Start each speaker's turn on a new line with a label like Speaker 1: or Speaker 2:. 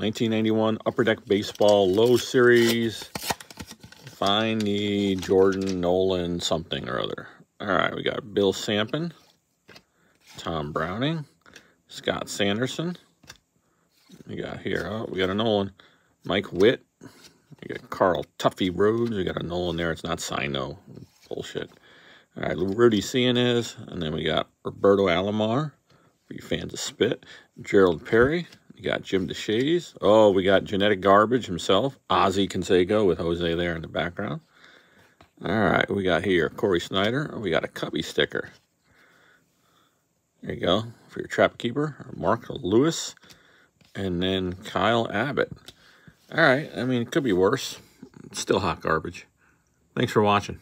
Speaker 1: 1991 Upper Deck Baseball Low Series. Find the Jordan Nolan something or other. All right, we got Bill Sampen, Tom Browning, Scott Sanderson. We got here, oh, we got a Nolan. Mike Witt. We got Karl Tuffy Rhodes. We got a Nolan there. It's not signed, no. Bullshit. All right, Rudy Seanez. And then we got Roberto Alomar, for you fans of Spit. Gerald Perry. We got Jim Deshaies. Oh, we got Genetic Garbage himself. Ozzie Canseco with Jose there in the background. All right, we got here Cory Snyder. We got a Cubby sticker. There you go for your trap keeper. Mark Lewis. And then Kyle Abbott. All right, I mean, it could be worse. It's still hot garbage. Thanks for watching.